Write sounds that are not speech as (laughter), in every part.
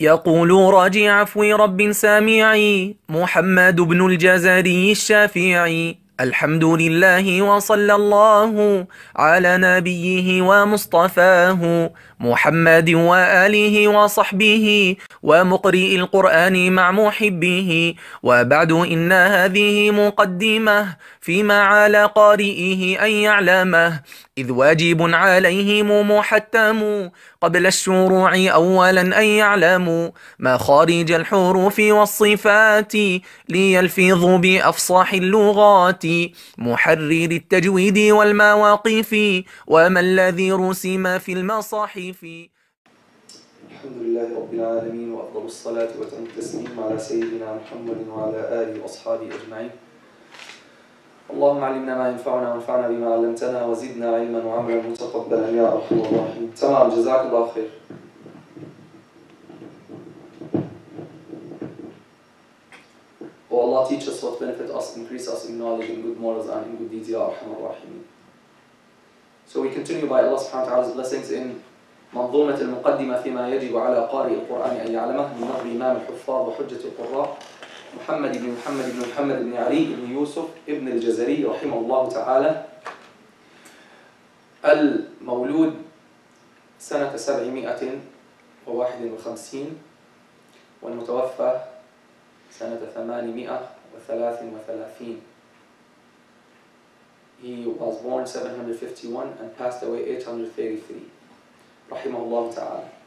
يقول راجي عفو رب سامعي محمد بن الجزري الشافعي. الحمد لله وصلى الله على نبيه ومصطفاه محمد وآله وصحبه ومقرئ القرآن مع محبه. وبعد إن هذه مقدمة فيما على قارئه أن يعلمه. إذ واجب عليهم محتم قبل الشروع أولا أن يعلموا مخارج الحروف والصفات ليلفظوا بأفصح اللغات محرر التجويد والمواقف وما الذي رسم في المصاحف. الحمد لله رب العالمين وأفضل الصلاة وأتم التسليم على سيدنا محمد وعلى آله وأصحابه أجمعين. اللهم علمنا ما ينفعنا وانفعنا بما علمتنا وزدنا علما وعملا متقبلا يا أرحم الراحمين. تمام جزاك الله خير. Oh Allah teach us what benefit us, increase us in knowledge, in good morals and in good deeds, Ya Arhamar Rahimin. So we continue by Allah subhanahu wa ta'ala's blessings in منظومة المقدمة فيما يجب على قارئ القرآن أن يعلمه من نظر إمام الحفاظ وحجة القراء. محمد بن محمد بن محمد بن علي بن يوسف ابن الجزري رحمه الله تعالى. المولود سنة سبعمائة وواحد وخمسين والمتوفى سنة ثمانمائة وثلاث وثلاثين. He was born 751 and passed away 833 rahimahullah ta'ala.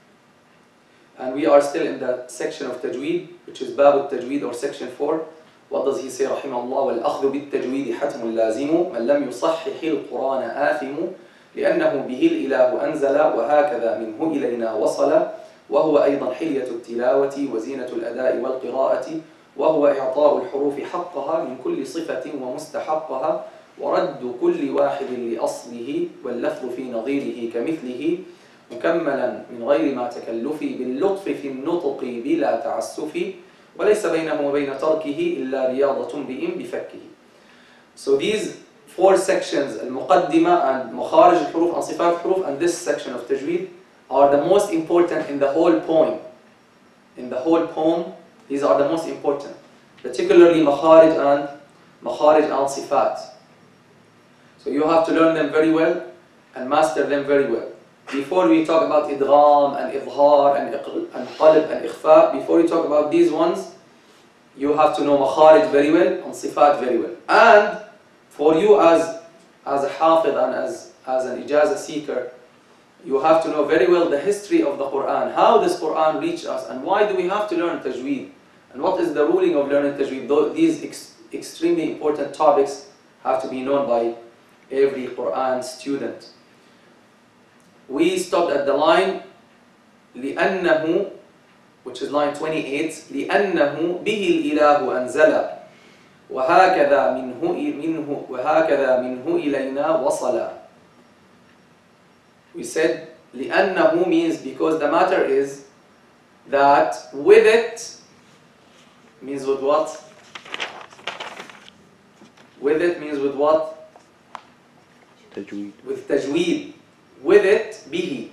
And we are still in the section of tajweed, which is باب التجويد or section 4. What does he say rahimahullah? والأخذ بالتجويد حتم لازم من لم يصحح القرآن آثم لأنه به الإله أنزل وهكذا منه إلينا وصل وهو أيضا حلية التلاوة وزينة الأداء والقراءة وهو إعطاء الحروف حقها من كل صفة ومستحقها ورد كل واحد لأصله واللفظ في نظيره كمثله مكملا من غير ما تكلف باللطف في النطق بلا تعسف وليس بينه وبين تركه إلا رياضة امرئ بفكه So these four sections المقدمة and مخارج الحروف and صفات الحروف and this section of tajweed are the most important in the whole poem in the whole poem these are the most important particularly مخارج and مخارج and صفات so you have to learn them very well and master them very well before we talk about idgham and idhar and, and qalb and ikhfa, before we talk about these ones, you have to know makharij very well and sifat very well. And for you as, as a hafid and as, as an ijazah seeker, you have to know very well the history of the Quran, how this Quran reached us, and why do we have to learn tajweed, and what is the ruling of learning tajweed. These ex extremely important topics have to be known by every Quran student. We stopped at the line لأنه which is line 28 لأنه به الإله أنزل وهكذا منه منه وهكذا منه إلينا وصل We said لأنه means because the matter is that with it means with what? With it means with what? تجويد With tajweed with it, bihi.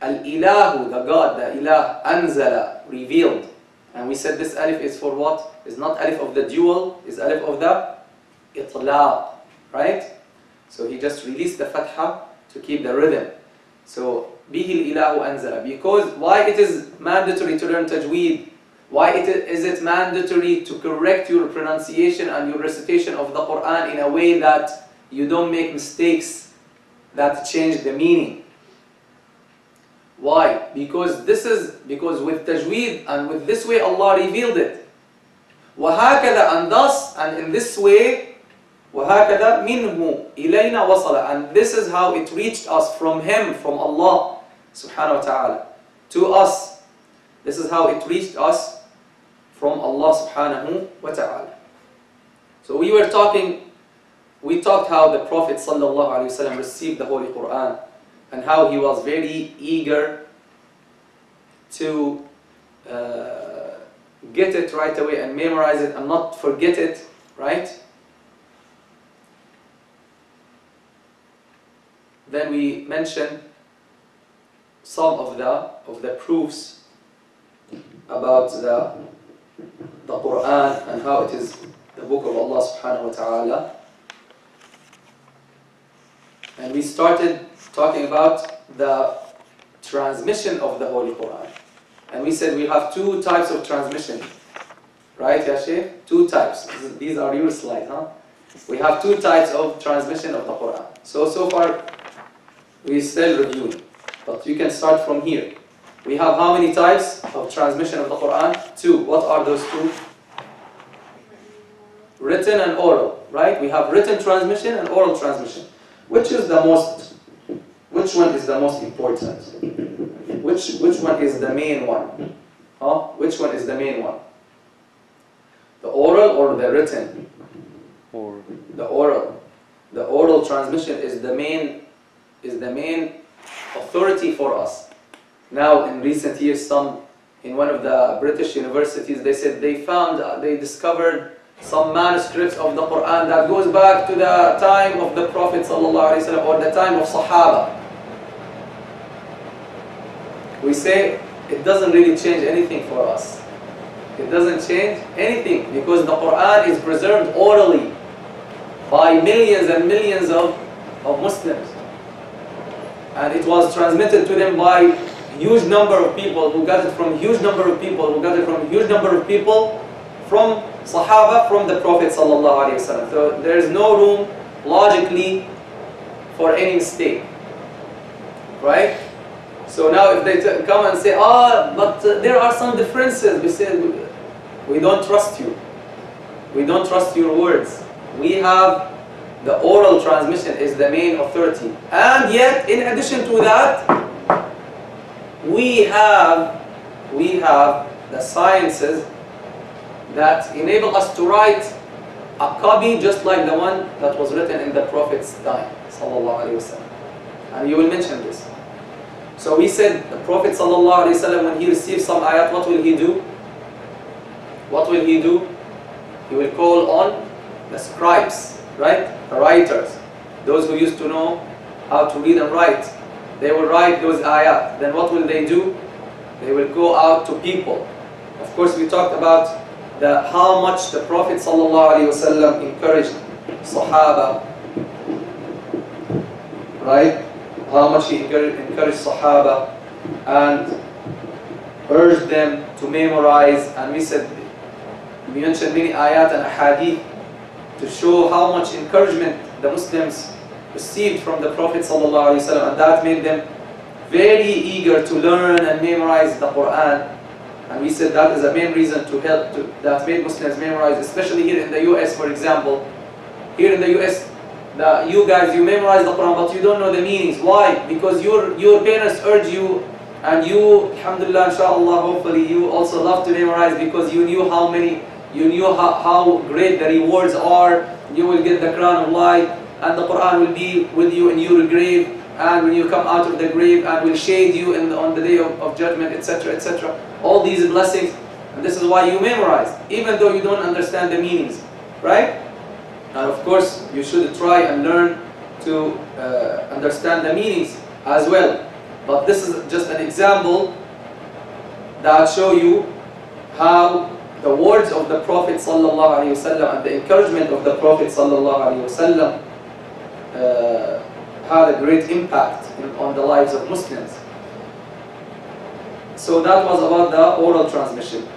Al-ilahu, the God, the ilah, anzala, revealed. And we said this alif is for what? Is not alif of the dual, is alif of the itlaq, right? So he just released the fatha to keep the rhythm. So bihi al-ilahu anzala. Because why it is mandatory to learn tajweed? Why it is, is it mandatory to correct your pronunciation and your recitation of the Quran in a way that you don't make mistakes that change the meaning. Why? Because this is because with tajweed and with this way Allah revealed it. وهكذا and thus and in this way وهكذا منه إلينا وصل and this is how it reached us from him from Allah subhanahu wa ta'ala to us this is how it reached us from Allah subhanahu wa ta'ala so we were talking we talked how the Prophet ﷺ received the Holy Quran and how he was very eager to uh, get it right away and memorize it and not forget it, right? Then we mentioned some of the of the proofs about the, the Quran and how it is the book of Allah subhanahu wa ta'ala. And we started talking about the transmission of the Holy Quran. And we said we have two types of transmission. Right, Yashir? Two types. These are your slides, huh? We have two types of transmission of the Quran. So, so far, we still reviewing. But you can start from here. We have how many types of transmission of the Quran? Two. What are those two? Written and oral, right? We have written transmission and oral transmission. Which is the most, which one is the most important? Which, which one is the main one? Huh? Which one is the main one? The oral or the written? Or The oral. The oral transmission is the main, is the main authority for us. Now, in recent years, some in one of the British universities, they said they found, uh, they discovered some manuscripts of the Quran that goes back to the time of the Prophet ﷺ or the time of Sahaba. We say it doesn't really change anything for us. It doesn't change anything because the Quran is preserved orally by millions and millions of, of Muslims. And it was transmitted to them by huge number of people who got it from huge number of people who got it from huge number of people from Sahaba from the Prophet sallallahu. So there is no room logically for any mistake, right? So now if they come and say, ah, but uh, there are some differences, we say, we don't trust you. We don't trust your words. We have the oral transmission is the main authority. And yet, in addition to that, we have, we have the sciences that enable us to write a copy just like the one that was written in the Prophet's time. And you will mention this. So we said the Prophet wasallam when he receives some ayat, what will he do? What will he do? He will call on the scribes, right? The writers, those who used to know how to read and write. They will write those ayat. Then what will they do? They will go out to people. Of course, we talked about how much the Prophet wasallam encouraged Sahaba, right? how much he encouraged, encouraged Sahaba and urged them to memorize and we said we mentioned many ayat and hadith to show how much encouragement the Muslims received from the Prophet ﷺ and that made them very eager to learn and memorize the Quran and we said that is the main reason to help to, that made Muslims memorize especially here in the US for example here in the US the, you guys, you memorize the Quran, but you don't know the meanings. Why? Because your your parents urge you, and you, alhamdulillah, inshallah, hopefully, you also love to memorize because you knew how many, you knew how, how great the rewards are. You will get the crown of life, and the Quran will be with you in your grave, and when you come out of the grave, and will shade you in the, on the day of, of judgment, etc., etc. All these blessings, and this is why you memorize, even though you don't understand the meanings, right? And of course, you should try and learn to uh, understand the meanings as well. But this is just an example that show you how the words of the Prophet wasallam and the encouragement of the Prophet wasallam uh, had a great impact in, on the lives of Muslims. So that was about the oral transmission.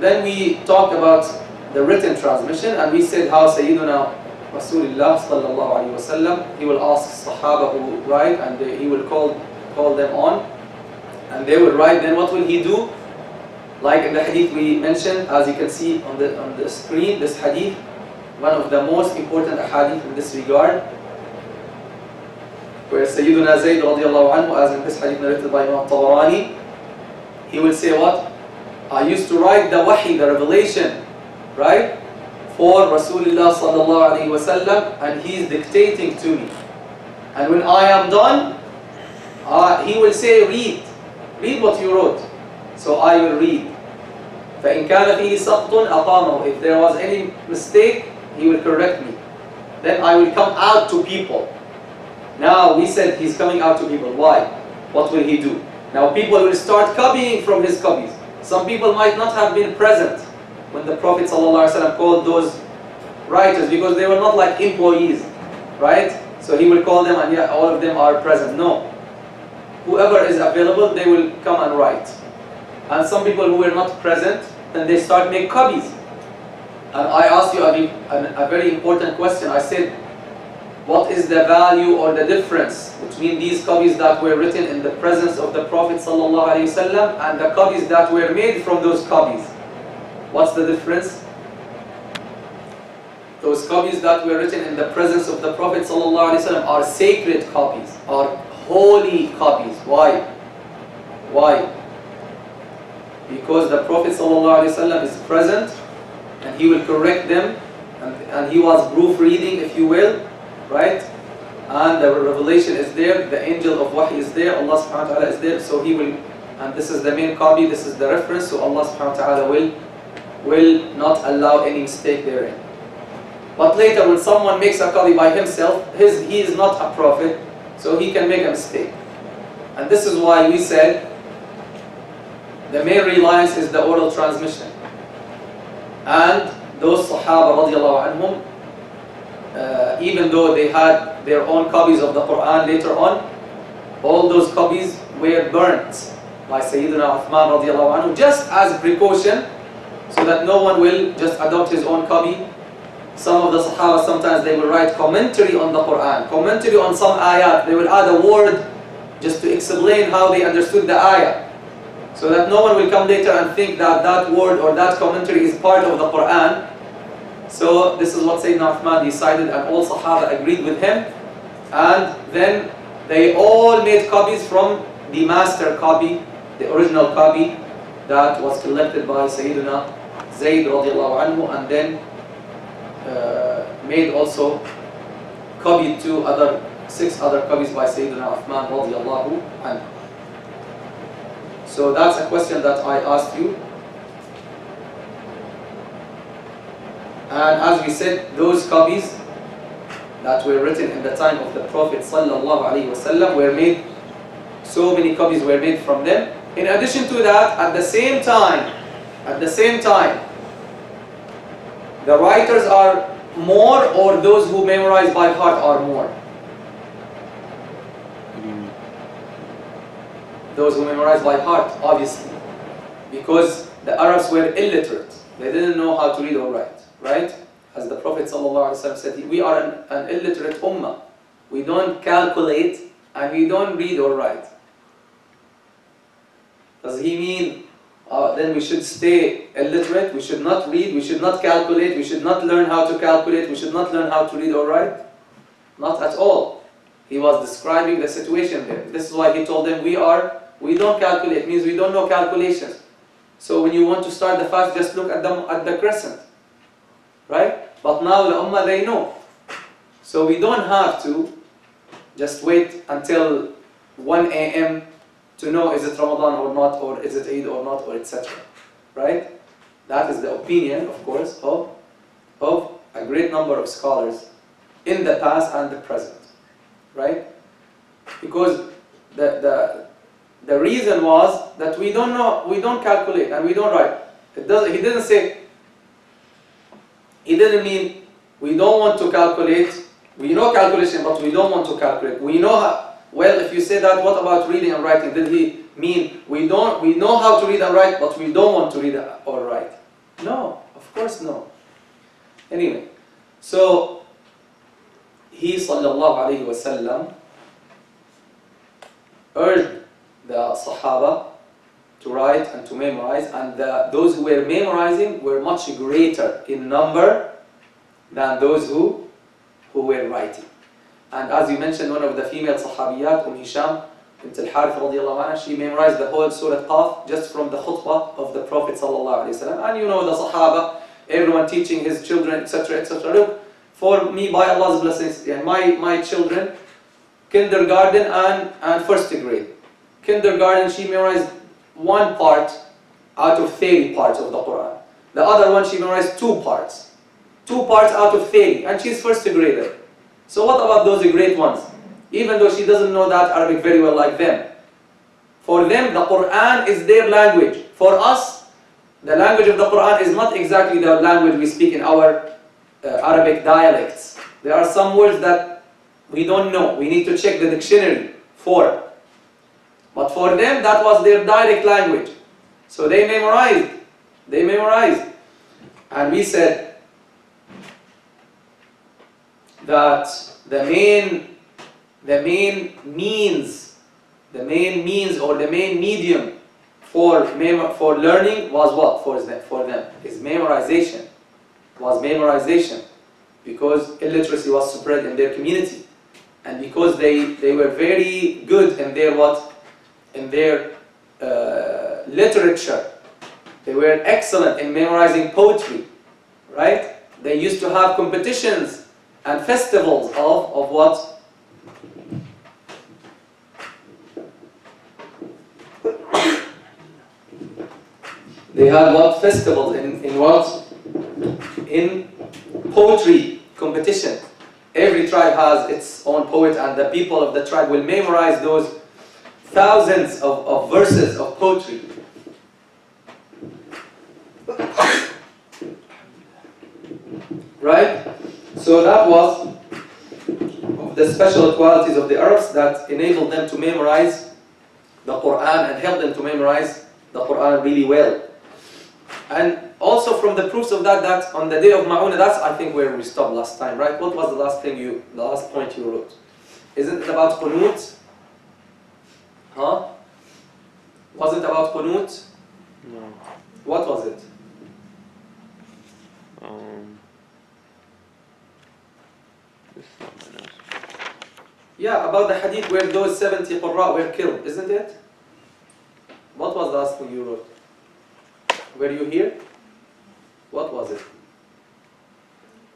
Then we talked about the written transmission and we said how Sayyiduna Rasulullah sallallahu alaihi wasallam he will ask Sahaba who write and he will call call them on and they will write then what will he do like in the hadith we mentioned as you can see on the on the screen this hadith one of the most important hadith in this regard where Sayyiduna Zayd radiallahu anhu as in this hadith narrated by Imam Tabarani he will say what I used to write the wahi the revelation right for Rasulullah sallallahu alaihi wasallam and he is dictating to me. And when I am done, uh, he will say, read. Read what you wrote. So I will read. فإن كان فيه سقط أقامه. If there was any mistake, he will correct me. Then I will come out to people. Now we said he's coming out to people. Why? What will he do? Now people will start copying from his copies. Some people might not have been present when the Prophet ﷺ called those writers because they were not like employees, right? So he will call them and yeah, all of them are present. No. Whoever is available, they will come and write. And some people who were not present, then they start make copies. And I asked you a, a, a very important question. I said, what is the value or the difference between these copies that were written in the presence of the Prophet ﷺ and the copies that were made from those copies? What's the difference? Those copies that were written in the presence of the Prophet ﷺ are sacred copies, are holy copies. Why? Why? Because the Prophet ﷺ is present and he will correct them and, and he was proofreading if you will right? And the revelation is there the angel of wahy is there Allah subhanahu wa ta'ala is there so he will and this is the main copy this is the reference so Allah subhanahu wa ta'ala will will not allow any mistake therein. But later when someone makes a copy by himself his he is not a prophet so he can make a mistake. And this is why we said the main reliance is the oral transmission. And those Sahaba radiallahu anhum, uh, even though they had their own copies of the Quran later on, all those copies were burnt by Sayyidina Uthman radiallahu just as precaution, so that no one will just adopt his own copy. Some of the Sahaba sometimes they will write commentary on the Quran, commentary on some ayat. They will add a word just to explain how they understood the ayah so that no one will come later and think that that word or that commentary is part of the Quran. So this is what Sayyidina Uthman decided and all Sahaba agreed with him. And then they all made copies from the master copy, the original copy that was collected by Sayyidina Zayd anhu and then uh, made also copied to other, six other copies by Sayyidina Uthman radiallahu anhu. So that's a question that I asked you. And as we said, those copies that were written in the time of the Prophet wasallam were made, so many copies were made from them. In addition to that, at the same time, at the same time, the writers are more or those who memorize by heart are more? those who memorize by heart, obviously. Because the Arabs were illiterate. They didn't know how to read or write, right? As the Prophet ﷺ said, we are an, an illiterate ummah. We don't calculate and we don't read or write. Does he mean uh, then we should stay illiterate, we should not read, we should not calculate, we should not learn how to calculate, we should not learn how to read or write? Not at all. He was describing the situation there. This is why he told them, we are we don't calculate, means we don't know calculations. So when you want to start the fast, just look at the, at the crescent. Right? But now the Ummah, they know. So we don't have to just wait until 1 a.m. to know is it Ramadan or not, or is it Eid or not, or etc. Right? That is the opinion, of course, of, of a great number of scholars in the past and the present. Right? Because the, the, the reason was that we don't know, we don't calculate and we don't write. It does, he didn't say, he didn't mean we don't want to calculate. We know calculation, but we don't want to calculate. We know how, well, if you say that, what about reading and writing? Did he mean we don't, we know how to read and write, but we don't want to read or write? No, of course no. Anyway, so he sallallahu alayhi wasallam urged the Sahaba to write and to memorize and the, those who were memorizing were much greater in number than those who, who were writing. And as you mentioned, one of the female Sahabiyat, Umm Hisham, bint al-Harith she memorized the whole Surah Qaf just from the khutbah of the Prophet And you know the Sahaba, everyone teaching his children, etc., etc. Look, for me, by Allah's blessings, and my, my children, kindergarten and, and first grade kindergarten, she memorized one part out of 30 parts of the Quran. The other one, she memorized two parts. Two parts out of 30, and she's first grader. So what about those great ones? Even though she doesn't know that Arabic very well like them. For them, the Quran is their language. For us, the language of the Quran is not exactly the language we speak in our uh, Arabic dialects. There are some words that we don't know. We need to check the dictionary for. But for them, that was their direct language. So they memorized. They memorized. And we said that the main, the main means, the main means or the main medium for, for learning was what for them? For them is memorization. Was memorization because illiteracy was spread in their community, and because they they were very good in their what in their uh, literature. They were excellent in memorizing poetry, right? They used to have competitions and festivals of, of what? They had what festivals in, in what? In poetry competition. Every tribe has its own poet and the people of the tribe will memorize those thousands of, of verses of poetry. Right? So that was the special qualities of the Arabs that enabled them to memorize the Quran and helped them to memorize the Quran really well. And also from the proofs of that, that on the day of Ma'una, that's I think where we stopped last time, right? What was the last thing you, the last point you wrote? Isn't it about Qunut? Huh? Was it about Qunut? No. What was it? Um. This is not my notes. Yeah, about the hadith where those 70 Qurra were killed, isn't it? What was the last thing you wrote? Were you here? What was it?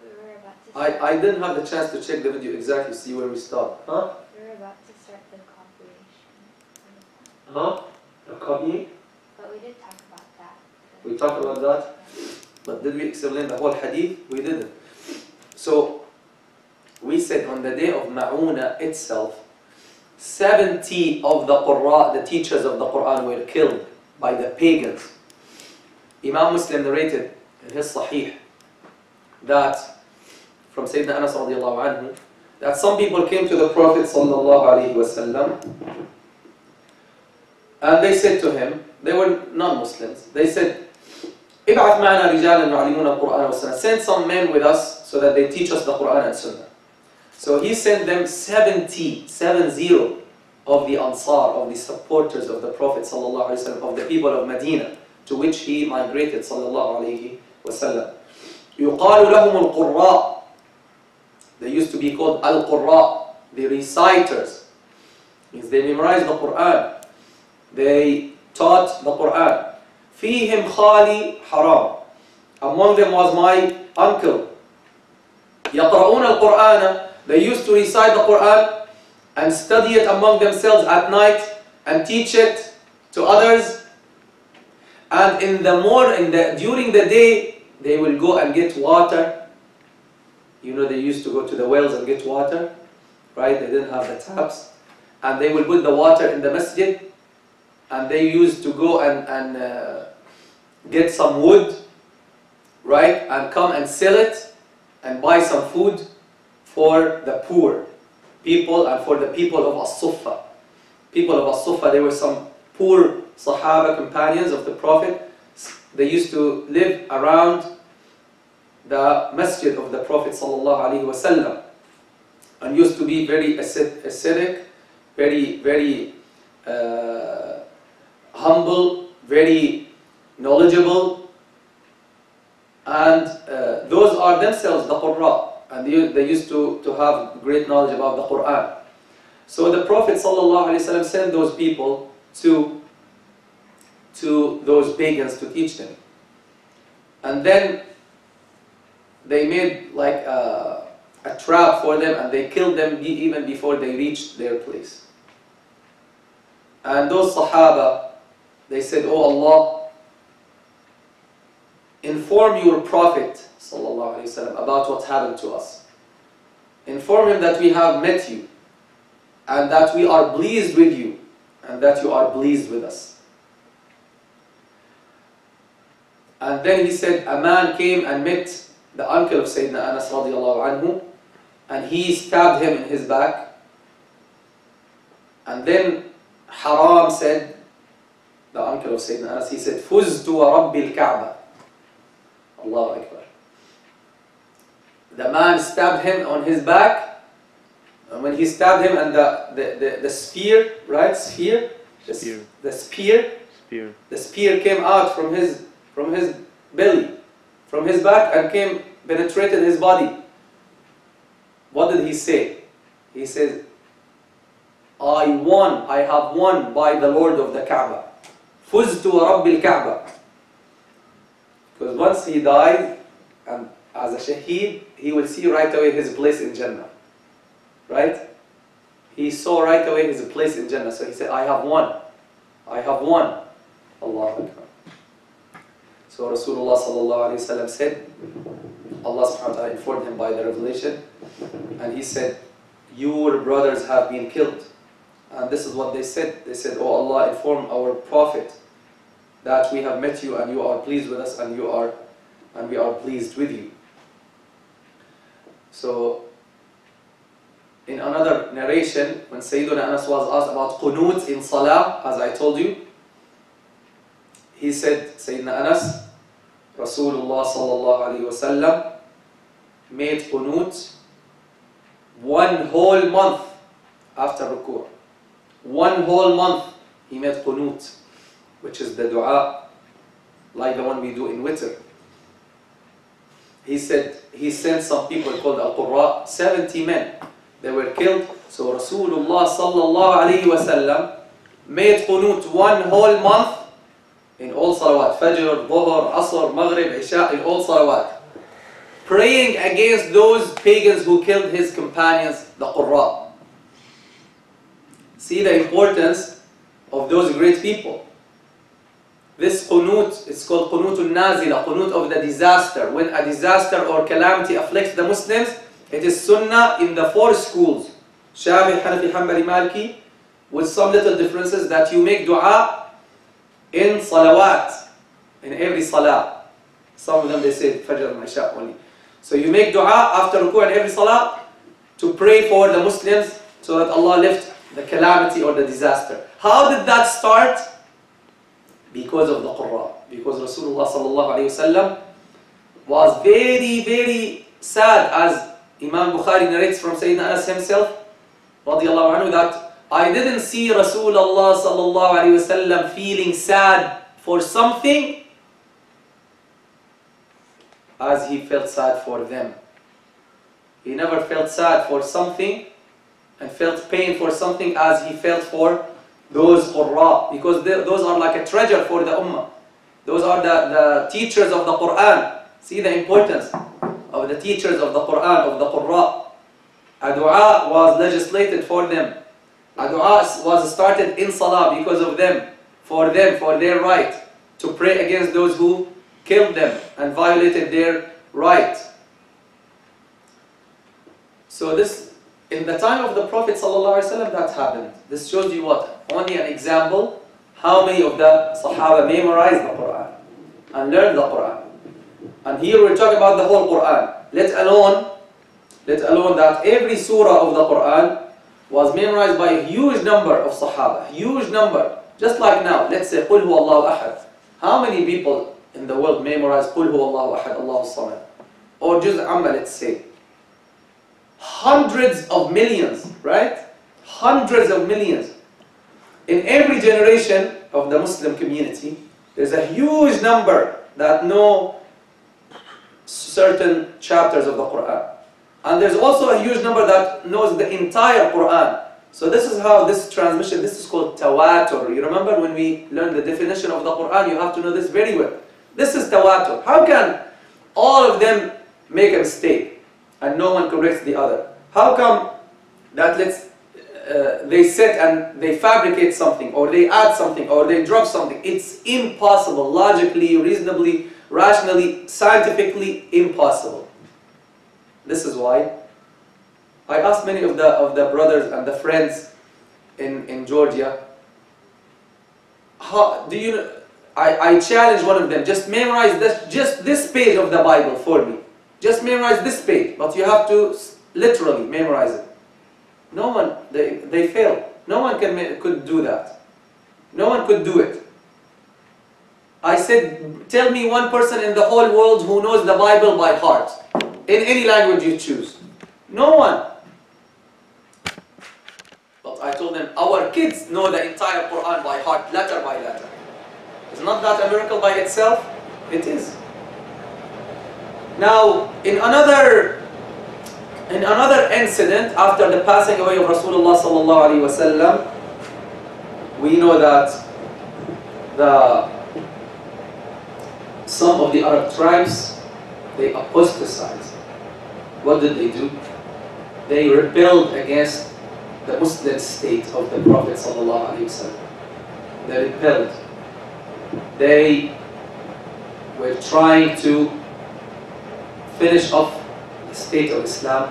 We were about to I, I didn't have the chance to check the video exactly, see where we start. Huh? we were about to start the compilation. Huh? The copying? But we did talk about that. We talked about that? But did we explain the whole hadith? We didn't. So, we said on the day of Ma'una itself, 70 of the Qurra, the teachers of the Quran, were killed by the pagans. Imam Muslim narrated in his Sahih that from Sayyidina Anas radiallahu anhu, that some people came to the Prophet sallallahu alaihi wasallam and they said to him, they were non-Muslims, they said, ابعث معنا رجالا يعلمون القرآن والسنة. Send some men with us so that they teach us the Quran and Sunnah. So he sent them 70, 70 of the Ansar, of the supporters of the Prophet sallallahu alaihi wasallam, of the people of Medina, to which he migrated sallallahu alaihi wasallam. يقال لهم القراء. They used to be called al-qurra, the reciters. Means they memorized the Quran. They taught the Quran. فيهم خالي حرام. Among them was my uncle. يقرؤون القرآن. They used to recite the Quran and study it among themselves at night and teach it to others. And in the more in the during the day they will go and get water. You know they used to go to the wells and get water, right? They didn't have the taps, and they will put the water in the masjid, and they used to go and and uh, get some wood, right, and come and sell it, and buy some food for the poor people and for the people of As-Suffa. People of As-Suffa, they were some poor Sahaba companions of the Prophet. They used to live around the masjid of the Prophet wasallam and used to be very ascet- ascetic, very, very uh, humble, very knowledgeable, and uh, those are themselves the Qurra, and they, they used to, to have great knowledge about the Quran. So the Prophet ﷺ sent those people to, to those pagans to teach them. And then they made like a, a trap for them and they killed them even before they reached their place. And those Sahaba, they said, Oh Allah, inform your Prophet وسلم, about what happened to us. Inform him that we have met you and that we are pleased with you and that you are pleased with us. And then he said a man came and met the uncle of Sayyidina Anas radiallahu anhu and he stabbed him in his back. And then Haram said, the uncle of Sayyidina Anas, he said, فُزْتُ وَرَبِّ الْكَعْبَةِ Allahu Akbar. The man stabbed him on his back. And when he stabbed him and the, the, the, the spear, right, sphere, the, s- Spear. the spear, Spear. the spear came out from his, from his belly, from his back and came, penetrated his body. What did he say? He says, I won, I have won by the Lord of the Kaaba. فزت ورب الكعبة. Because once he dies, and as a shaheed, he will see right away his place in Jannah. Right? He saw right away his place in Jannah. So he said, I have won. I have won. Allah Akbar. So Rasulullah sallallahu alayhi wa sallam said, Allah subhanahu wa ta'ala informed him by the revelation, and he said, Your brothers have been killed. And this is what they said. They said, Oh Allah, inform our Prophet that we have met you and you are pleased with us and you are and we are pleased with you. So in another narration, when Sayyidina Anas was asked about qunut in salah, as I told you, he said, Sayyidina Anas, Rasulullah sallallahu alayhi wasallam made qunut one whole month after ruku'. One whole month he made qunut, which is the dua like the one we do in winter. He said he sent some people called al-Qurra, 70 men. They were killed. So Rasulullah sallallahu alayhi wasallam made qunut one whole month in all salawat. Fajr, Dhuhr, Asr, Maghrib, Isha, in all salawat. Praying against those pagans who killed his companions, the Qurra. See the importance of those great people. This qunut is called qunutul nazila, qunut of the disaster. When a disaster or calamity afflicts the Muslims, it is sunnah in the four schools. Shafi, Hanafi, Hanbali, Maliki, with some little differences that you make dua in salawat, in every salah. Some of them they say Fajr and Isha only. So you make dua after ruku and every salah to pray for the Muslims so that Allah lift the calamity or the disaster. How did that start? Because of the Qur'an. Because Rasulullah sallallahu alayhi wasallam was very, very sad as Imam Bukhari narrates from Sayyidina Anas himself radiallahu that I didn't see Rasulullah sallallahu alayhi wasallam feeling sad for something as he felt sad for them. He never felt sad for something and felt pain for something as he felt for those qurra because they, those are like a treasure for the ummah. Those are the, the teachers of the Quran. See the importance of the teachers of the Quran, of the qurra. A dua was legislated for them. A dua was started in salah because of them, for them, for their right to pray against those who killed them and violated their right. So this, in the time of the Prophet ﷺ that happened. This shows you what? Only an example how many of the Sahaba memorized the Quran and learned the Quran. And here we're talking about the whole Quran. Let alone, let alone that every surah of the Quran was memorized by a huge number of Sahaba, huge number. Just like now, let's say Qul Allahu Ahad. How many people in the world memorize Qul Allahu Ahad, Allahu Samad? Or Juz Amma, let's say. Hundreds of millions, right? Hundreds of millions. In every generation of the Muslim community, there's a huge number that know certain chapters of the Quran. And there's also a huge number that knows the entire Quran. So this is how this transmission, this is called tawatur. You remember when we learned the definition of the Quran, you have to know this very well. This is tawatur. How can all of them make a mistake and no one corrects the other? How come that let's uh, they sit and they fabricate something or they add something or they drop something? It's impossible, logically, reasonably, rationally, scientifically impossible. This is why I asked many of the of the brothers and the friends in, in Georgia, how do you I, I challenge one of them, just memorize this, just this page of the Bible for me. Just memorize this page, but you have to literally memorize it. No one, they, they fail. No one can, could do that. No one could do it. I said, tell me one person in the whole world who knows the Bible by heart, in any language you choose. No one. But I told them, our kids know the entire Quran by heart, letter by letter. Is not that a miracle by itself? It is. Now, in another in another incident after the passing away of Rasulullah sallallahu alaihi wasallam, we know that the some of the Arab tribes they apostatized. What did they do? They rebelled against the Muslim state of the Prophet sallallahu alaihi wasallam. They rebelled. They were trying to finish off the state of Islam.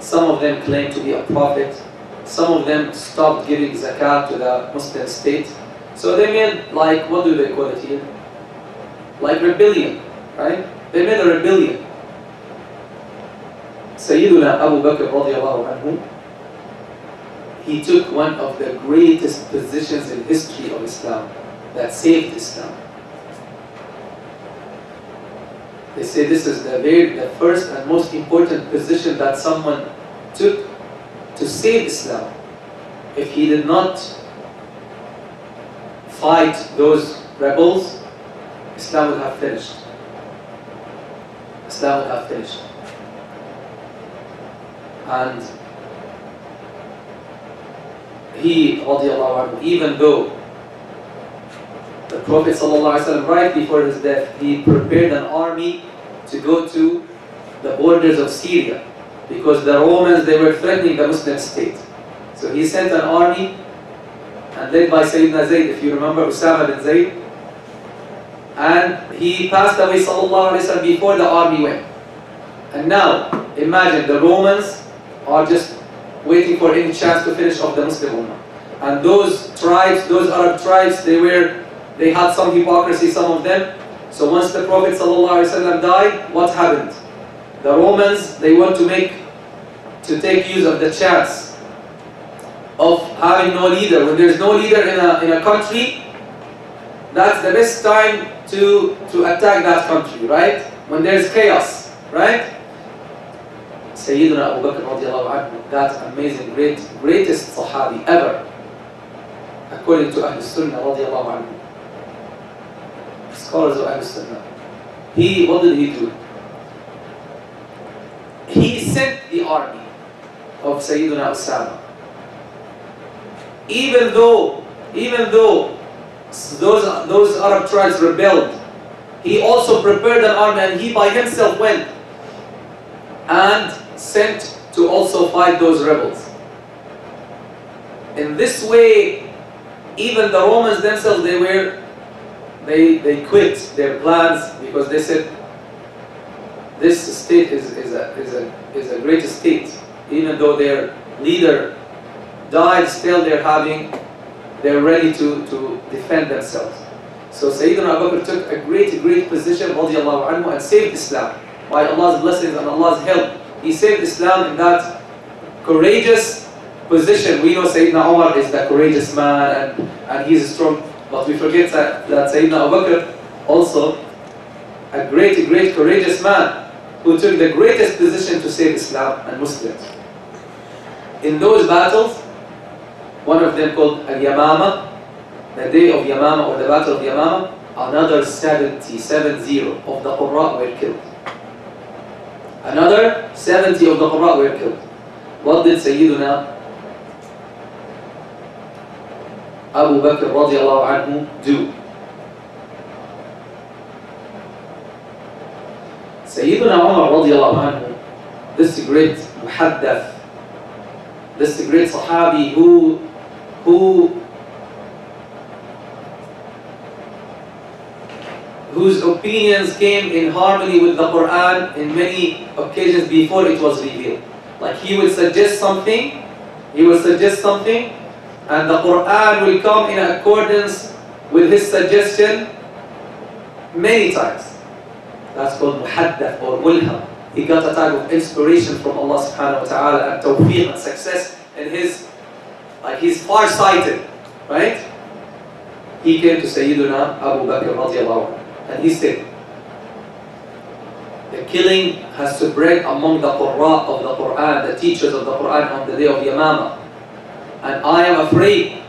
Some of them claim to be a prophet. Some of them stopped giving zakat to the Muslim state. So they made like, what do they call it here? Like rebellion, right? They made a rebellion. Sayyiduna Abu Bakr radiallahu anhu, he took one of the greatest positions in history of Islam that saved Islam. They say this is the very the first and most important position that someone took to save Islam. If he did not fight those rebels, Islam would have finished. Islam would have finished. And he, even though the Prophet ﷺ, right before his death, he prepared an army to go to the borders of Syria because the Romans they were threatening the Muslim state. So he sent an army and led by Sayyidina Zayd, if you remember Usama bin Zayd, and he passed away alaihi before the army went. And now imagine the Romans are just waiting for any chance to finish off the Muslim Ummah. And those tribes, those Arab tribes, they were they had some hypocrisy, some of them. So once the Prophet ﷺ died, what happened? The Romans, they want to make, to take use of the chance of having no leader. When there's no leader in a, in a country, that's the best time to, to attack that country, right? When there's chaos, right? Sayyidina Abu Bakr radiallahu anhu, that amazing, great, greatest Sahabi ever, according to Ahl Sunnah radiallahu anhu scholars of Sunnah. He, what did he do? He sent the army of Sayyidina Usama. Even though, even though those, those Arab tribes rebelled, he also prepared an army and he by himself went and sent to also fight those rebels. In this way, even the Romans themselves, they were they, they quit their plans because they said this state is, is, a, is, a, is a great state. Even though their leader died, still they're having, they're ready to, to defend themselves. So Sayyidina Abu Bakr took a great, great position anhu, and saved Islam. By Allah's blessings and Allah's help, He saved Islam in that courageous position. We know Sayyidina Umar is the courageous man and, and he's a strong but we forget that, Sayyidina Abu Bakr also a great, great, courageous man who took the greatest position to save Islam and Muslims. In those battles, one of them called Al-Yamama, the day of Yamama or the battle of Yamama, another 70, 70 of the Qurra were killed. Another 70 of the Qurra were killed. What did Sayyidina Abu Bakr radiallahu anhu do? Sayyidina Umar radiallahu anhu, this great muhaddath, this great Sahabi who, who, whose opinions came in harmony with the Quran in many occasions before it was revealed. Like he would suggest something, he would suggest something, and the Quran will come in accordance with his suggestion many times. That's called muhaddath or mulham. He got a type of inspiration from Allah subhanahu wa ta'ala and tawfiq and success in his, like he's far-sighted, right? He came to Sayyiduna Abu Bakr radiallahu and he said, the killing has spread among the Qurra of the Quran, the teachers of the Quran on the day of Yamama. And I am afraid,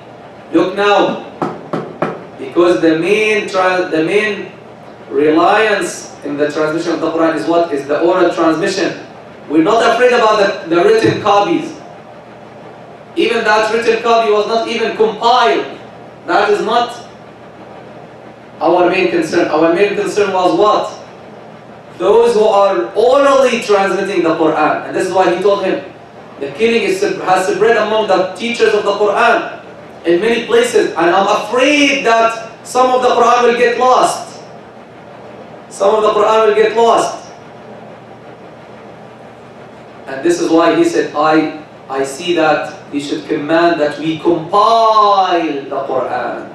look now, because the main, the main reliance in the transmission of the Quran is what? Is the oral transmission. We're not afraid about the, the written copies. Even that written copy was not even compiled. That is not our main concern. Our main concern was what? Those who are orally transmitting the Quran. And this is why he told him, the killing is, has spread among the teachers of the Quran in many places. And I'm afraid that some of the Quran will get lost. Some of the Quran will get lost. And this is why he said, I, I see that he should command that we compile the Quran.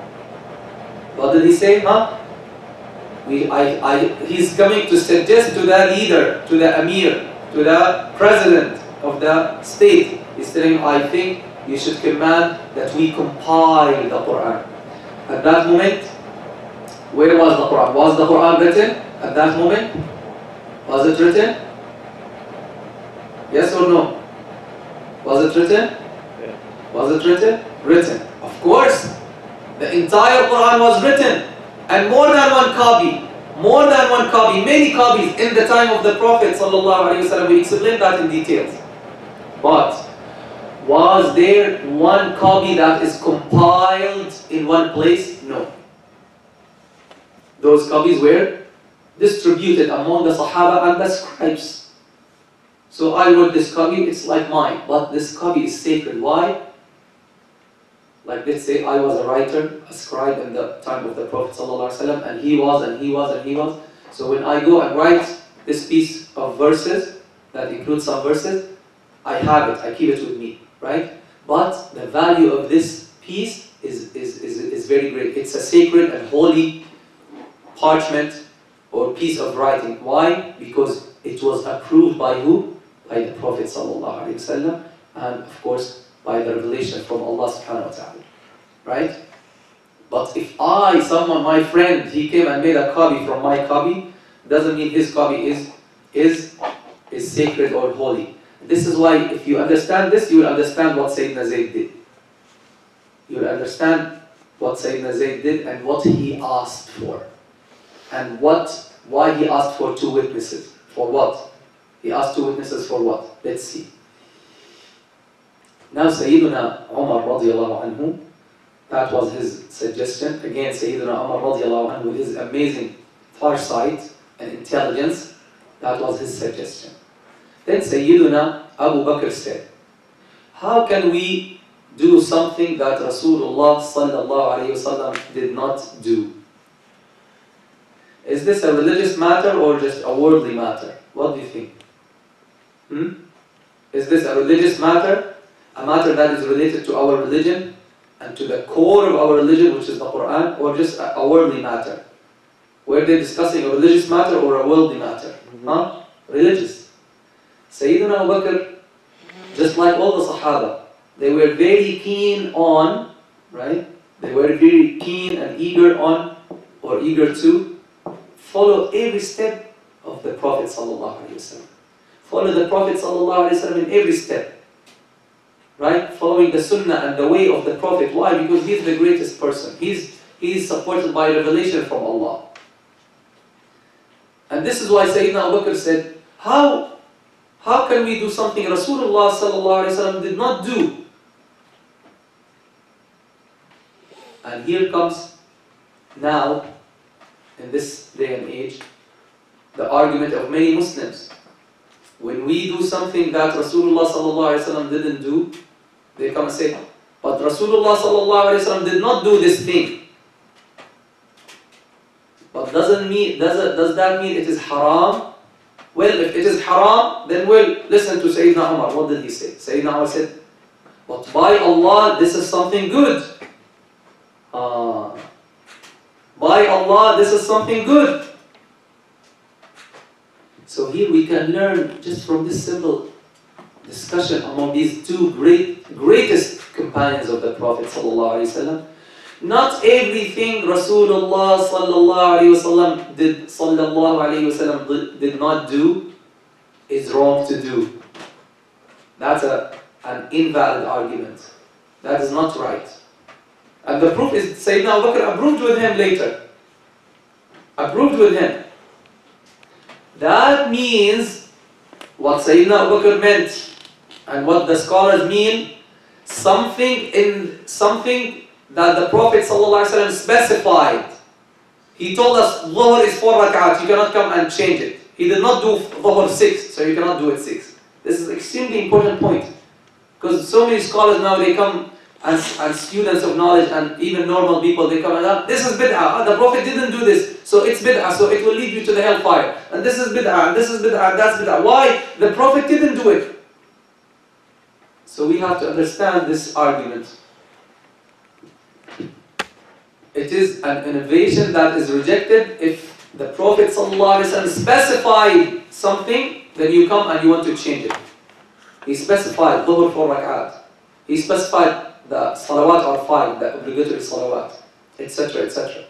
What did he say, huh? We, I, I, he's coming to suggest to the leader, to the Amir, to the president of the state. He's telling I think you should command that we compile the Quran. At that moment, where was the Quran? Was the Quran written at that moment? Was it written? Yes or no? Was it written? Yeah. Was it written? Written. Of course. The entire Quran was written. And more than one copy. More than one copy. Many copies in the time of the Prophet ﷺ. We explain that in details. But was there one copy that is compiled in one place? No. Those copies were distributed among the Sahaba and the scribes. So I wrote this copy, it's like mine, but this copy is sacred. Why? Like let's say I was a writer, a scribe in the time of the Prophet ﷺ, and he was, and he was, and he was. So when I go and write this piece of verses, that includes some verses, I have it, I keep it with me, right? But the value of this piece is, is, is, is very great. It's a sacred and holy parchment or piece of writing. Why? Because it was approved by who? By the Prophet ﷺ, and of course by the revelation from Allah subhanahu wa ta'ala. Right? But if I, someone, my friend, he came and made a copy from my copy, doesn't mean his copy is is is sacred or holy. This is why if you understand this, you will understand what Sayyidina Zayd did. You will understand what Sayyidina Zayd did and what he asked for. And what why he asked for two witnesses. For what? He asked two witnesses for what? Let's see. Now Sayyidina Umar radiallahu anhu, that was his suggestion. Again, Sayyidina Umar radiallahu anhu with his amazing farsight and intelligence, that was his suggestion. Then Sayyidina Abu Bakr said, How can we do something that Rasulullah sallallahu alayhi wasallam did not do? Is this a religious matter or just a worldly matter? What do you think? Hmm? Is this a religious matter? A matter that is related to our religion and to the core of our religion, which is the Quran, or just a, a worldly matter? Were they discussing a religious matter or a worldly matter? Huh? Religious. Sayyidina Abu Bakr, just like all the Sahaba, they were very keen on, right? They were very keen and eager on, or eager to, follow every step of the Prophet. Follow the Prophet in every step. Right? Following the Sunnah and the way of the Prophet. Why? Because he's the greatest person. He's he's supported by revelation from Allah. And this is why Sayyidina Abu Bakr said, How how can we do something Rasulullah sallallahu did not do? And here comes now, in this day and age, the argument of many Muslims. When we do something that Rasulullah sallallahu didn't do, they come and say, but Rasulullah sallallahu did not do this thing. But doesn't mean does it, does that mean it is haram? Well, if it is haram, then we'll listen to Sayyidina Umar. What did he say? Sayyidina Umar said, but by Allah, this is something good. Ah, By Allah, this is something good. So here we can learn just from this simple discussion among these two great, greatest companions of the Prophet sallallahu alaihi wasallam. Not everything Rasulullah sallallahu wasallam did sallallahu wasallam did, did not do is wrong to do. That's a, an invalid argument. That is not right. And the proof is Sayyidina Abu Bakr approved with him later. Approved with him. That means what Sayyidina Abu Bakr meant and what the scholars mean, something in something that the Prophet ﷺ specified. He told us Dhuhr is four rak'at, you cannot come and change it. He did not do Dhuhr six, so you cannot do it six. This is extremely important point. Because so many scholars now they come and, and students of knowledge and even normal people they come and ah, this is bid'ah. Ah, the Prophet didn't do this, so it's bid'ah, so it will lead you to the hellfire. And this is bid'ah, and this is bid'ah, that's bid'ah. Why? The Prophet didn't do it. So we have to understand this argument. It is an innovation that is rejected if the Prophet ﷺ specified something, then you come and you want to change it. He specified dhuhr four rak'at. He specified the salawat are five, the obligatory salawat, etc. etc.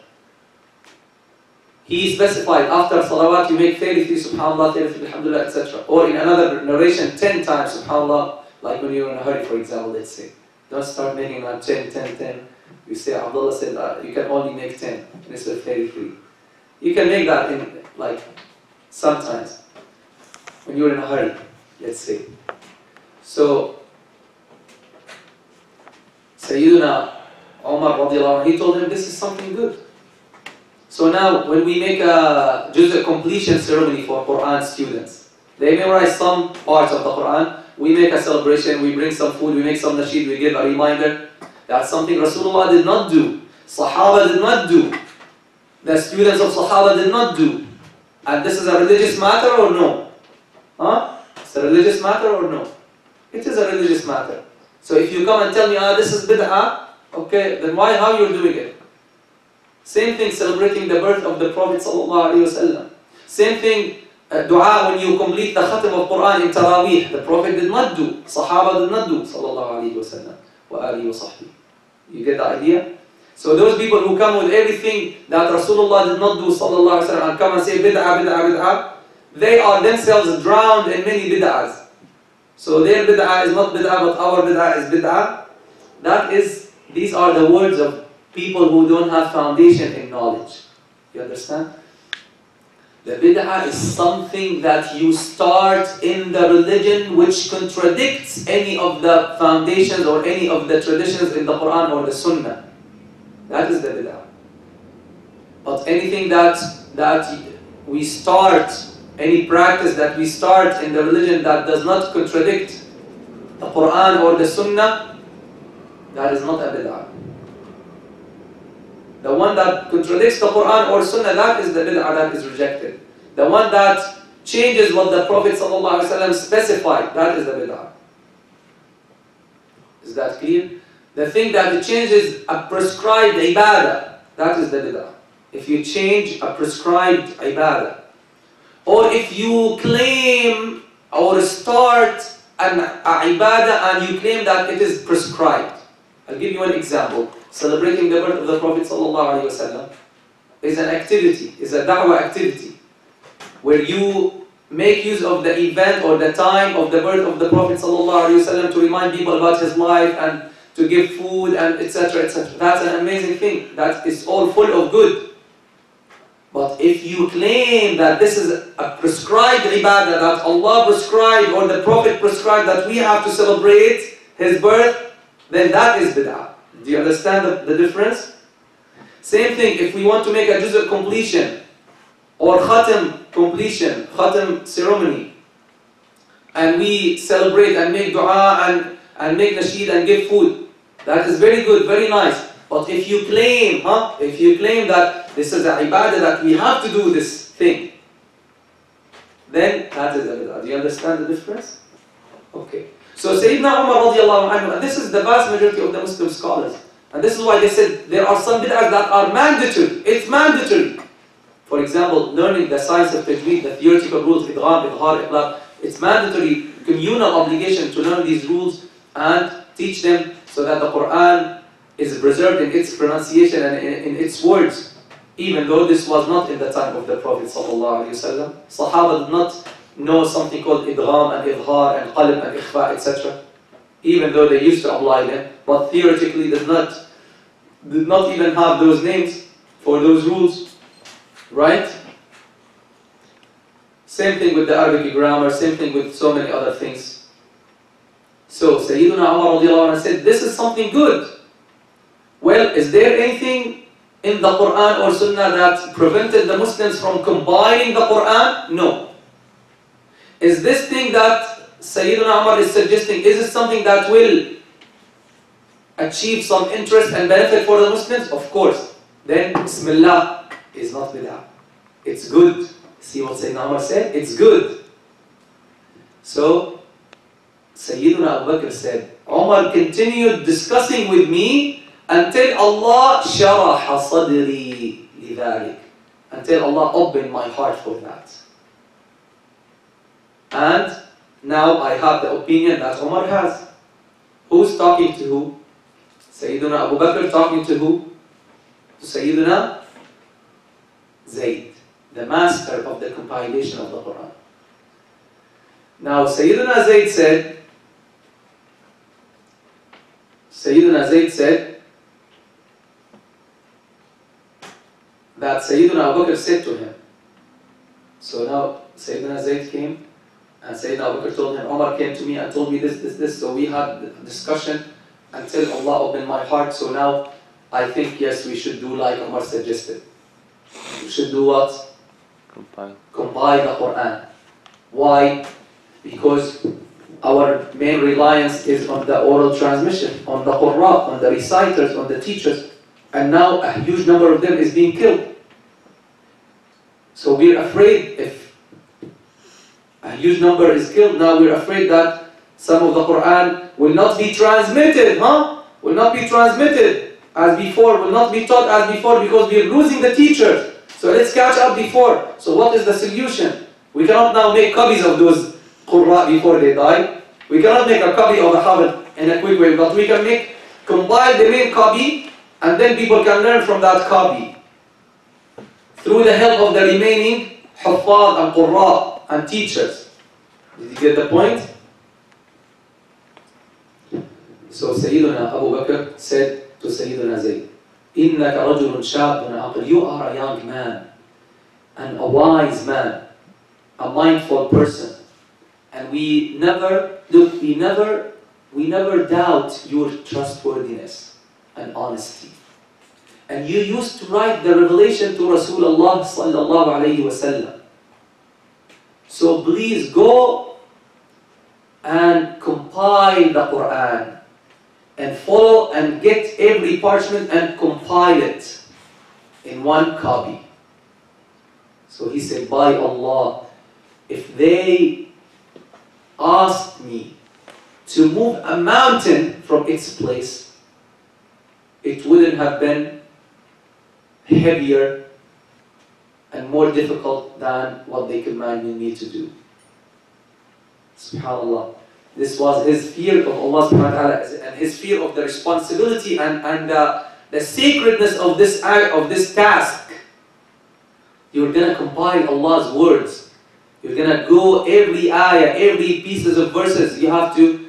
He specified after salawat you make 33 subhanallah, 33 alhamdulillah, etc. Or in another narration 10 times subhanallah, like when you're in a hurry for example, let's say. Don't start making like 10, 10, 10. You say Abdullah said uh, you can only make 10 instead of 33. You can make that in like sometimes when you're in a hurry, let's say. So Sayyidina Umar radiallahu anh, he told him this is something good. So now when we make a a completion ceremony for Quran students, they memorize some parts of the Quran, we make a celebration, we bring some food, we make some nasheed, we give a reminder. That's something Rasulullah did not do. Sahaba did not do. The students of Sahaba did not do. And this is a religious matter or no? Huh? It's a religious matter or no? It is a religious matter. So if you come and tell me, ah, this is bid'ah, okay, then why, how you're doing it? Same thing celebrating the birth of the Prophet ﷺ. Same thing, uh, dua when you complete the khatam of Quran in Taraweeh. The Prophet did not do, Sahaba did not do, sallallahu alayhi wa sallam, wa. You get the idea? So those people who come with everything that Rasulullah did not do, sallallahu alayhi wa and come and say bid'ah, bid'ah, bid'ah, they are themselves drowned in many bid'ahs. So their bid'ah is not bid'ah, but our bid'ah is bid'ah. That is, these are the words of people who don't have foundation in knowledge. You understand? The bid'ah is something that you start in the religion which contradicts any of the foundations or any of the traditions in the Quran or the Sunnah. That is the bid'ah. But anything that, that we start, any practice that we start in the religion that does not contradict the Quran or the Sunnah, that is not a bid'ah. The one that contradicts the Quran or Sunnah, that is the bid'ah that is rejected. The one that changes what the Prophet ﷺ specified, that is the bid'ah. Is that clear? The thing that changes a prescribed ibadah, that is the bid'ah. If you change a prescribed ibadah, or if you claim or start an ibadah and you claim that it is prescribed. I'll give you an example. Celebrating the birth of the Prophet ﷺ is an activity, is a da'wah activity, where you make use of the event or the time of the birth of the Prophet ﷺ to remind people about his life and to give food and etc. etc. That's an amazing thing. That is all full of good. But if you claim that this is a prescribed ibadah that Allah prescribed or the Prophet prescribed that we have to celebrate his birth, then that is bid'ah. Do you understand the, the difference? Same thing, if we want to make a juz completion or khatam completion, khatam ceremony, and we celebrate and make dua and, and make nasheed and give food, that is very good, very nice. But if you claim, huh, if you claim that this is an ibadah that we have to do this thing, then that is a bid'ah. Do you understand the difference? Okay. So Sayyidina Umar radiallahu anhu, and this is the vast majority of the Muslim scholars, And this is why they said there are some bid'ahs that are mandatory. It's mandatory. For example, learning the science of tajweed, the theoretical rules, idgham, idhar, iqlab, it's mandatory communal obligation to learn these rules and teach them so that the Quran is preserved in its pronunciation and in, in its words. Even though this was not in the time of the Prophet Sahaba did not know something called idgham and idhar and qalb and ikhfa, etc. Even though they used to apply them, but theoretically did not did not even have those names for those rules. Right? Same thing with the Arabic grammar, same thing with so many other things. So Sayyidina Umar said, this is something good. Well, is there anything in the Quran or Sunnah that prevented the Muslims from combining the Quran? No. Is this thing that Sayyidina Umar is suggesting, is it something that will achieve some interest and benefit for the Muslims? Of course. Then Bismillah is not bid'ah. It's good. See what Sayyidina Umar said? It's good. So, Sayyidina Abu Bakr said, Umar continued discussing with me until Allah sharaha sadri lidhalik. Until Allah opened my heart for that. And now I have the opinion that Omar has. Who's talking to who? Sayyidina Abu Bakr talking to who? To Sayyidina Zayd, the master of the compilation of the Quran. Now Sayyidina Zayd said, Sayyidina Zayd said that Sayyidina Abu Bakr said to him. So now Sayyidina Zayd came and Sayyidina Abu Bakr told him, Omar came to me and told me this, this, this. So we had a discussion until Allah opened my heart. So now I think yes, we should do like Omar suggested. We should do what? Compile. Compile the Quran. Why? Because our main reliance is on the oral transmission, on the Qur'an, on the reciters, on the teachers. And now a huge number of them is being killed. So we're afraid if a huge number is killed, now we're afraid that some of the Quran will not be transmitted, huh? Will not be transmitted as before, will not be taught as before because we're losing the teachers. So let's catch up before. So what is the solution? We cannot now make copies of those Qur'an before they die. We cannot make a copy of the Hafid in a quick way, but we can make, compile the main copy, and then people can learn from that copy. Through the help of the remaining Huffaz and Qurra and teachers. Did you get the point? So Sayyidina Abu Bakr said to Sayyidina Zayd, إِنَّكَ رَجُلٌ شَابٌ عَقْلٌ You are a young man, and a wise man, a mindful person. And we never, look, we never, we never doubt your trustworthiness and honesty. And you used to write the revelation to Rasulullah sallallahu alayhi wasallam. So please go and compile the Quran and follow and get every parchment and compile it in one copy. So he said, by Allah, if they asked me to move a mountain from its place, it wouldn't have been heavier and more difficult than what they commanded me to do. Subhanallah. This was his fear of Allah subhanahu wa ta'ala and his fear of the responsibility and, and the sacredness of this act, of this task. You're gonna compile Allah's words. You're gonna go every ayah, every pieces of verses. You have to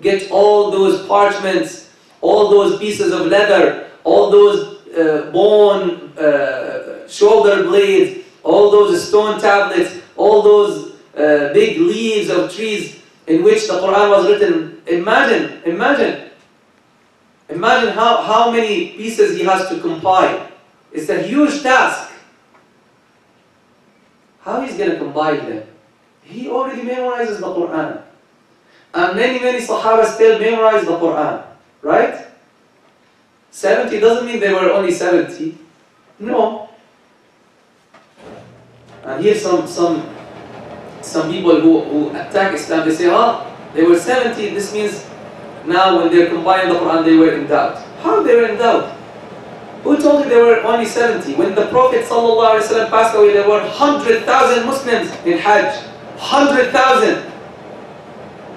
get all those parchments, all those pieces of leather, all those uh, bone uh, shoulder blades, all those stone tablets, all those uh, big leaves of trees in which the Quran was written. Imagine, imagine, imagine how, how many pieces he has to compile. It's a huge task. How he's going to compile them? He already memorizes the Quran. And many, many Sahaba still memorize the Quran. Right? 70 doesn't mean they were only 70. No. And here some some some people who, who attack Islam, they say, ah, they were 70, this means now when they're compiling the Quran, they were in doubt. How they were in doubt? Who told you they were only 70? When the Prophet ﷺ passed away, there were 100,000 Muslims in Hajj. 100,000.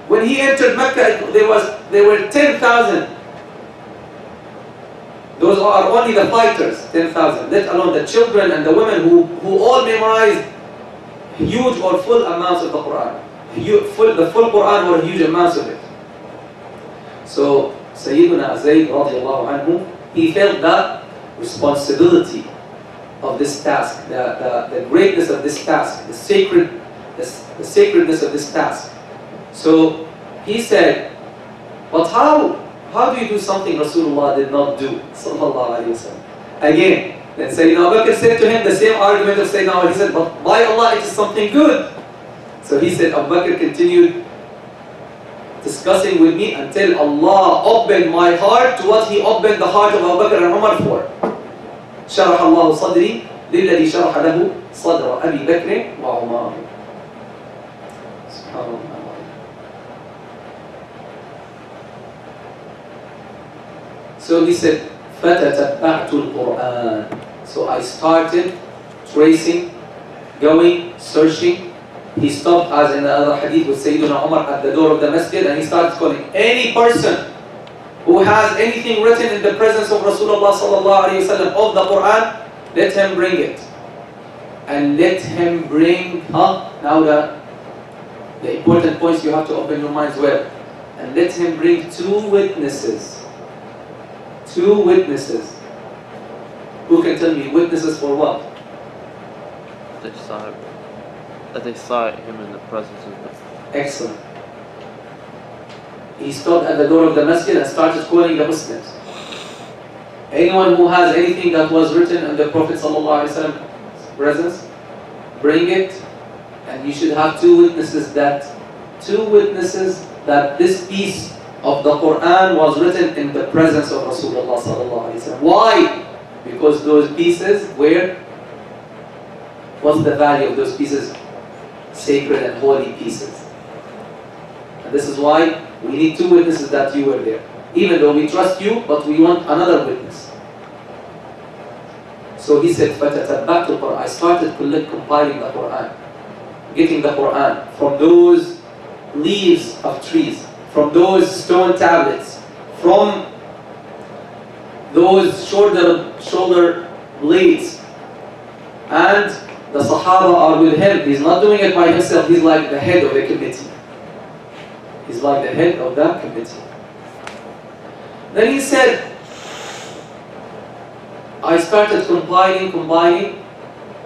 When he entered Mecca, there was there were 10,000. Those are only the fighters, 10,000. Let alone the children and the women who, who all memorized huge or full amounts of the Quran. Full, the full Quran or huge amounts of it. So Sayyidina radiallahu anhu, he felt that responsibility of this task, the, the, the greatness of this task, the sacred the, the sacredness of this task. So he said, but how how do you do something Rasulullah did not do? Sallallahu Alaihi Wasallam. Again, then Sayyidina Abu Bakr said to him the same argument of Sayyidina Umar. He said, but by Allah it is something good. So he said, Abu Bakr continued discussing with me until Allah opened my heart to what He opened the heart of Abu Bakr and Umar for. شرح الله صدري للذي شرح له صدر أبي بكر وعمر. سبحان الله. So he said, فَتَتَبَّعْتُ الْقُرْآنِ So I started tracing, going, searching. He stopped, as in the other hadith with Sayyidina Umar at the door of the masjid, and he started calling any person who has anything written in the presence of Rasulullah sallallahu alaihi wasallam of the Quran, let him bring it. And let him bring, huh? Now the, the important points you have to open your minds well. And let him bring two witnesses two witnesses. Who can tell me witnesses for what? They saw that uh, they saw him in the presence of the Excellent. He stopped at the door of the masjid and started calling the Muslims. Anyone who has anything that was written in the Prophet presence, bring it, and you should have two witnesses that two witnesses that this piece of the Quran was written in the presence of Rasulullah sallallahu alaihi wasallam. Why? Because those pieces were. What's the value of those pieces? Sacred and holy pieces. And this is why we need two witnesses that you were there. Even though we trust you, but we want another witness. So he said, فَتَتَبَّعْتُ الْقُرْآنِ I started collect, compiling the Quran, getting the Quran from those leaves of trees, from those stone tablets, from those shoulder, shoulder blades. And the Sahaba are with him. He's not doing it by himself, he's like the head of the committee. He's like the head of that committee. Then he said, I started compiling, compiling.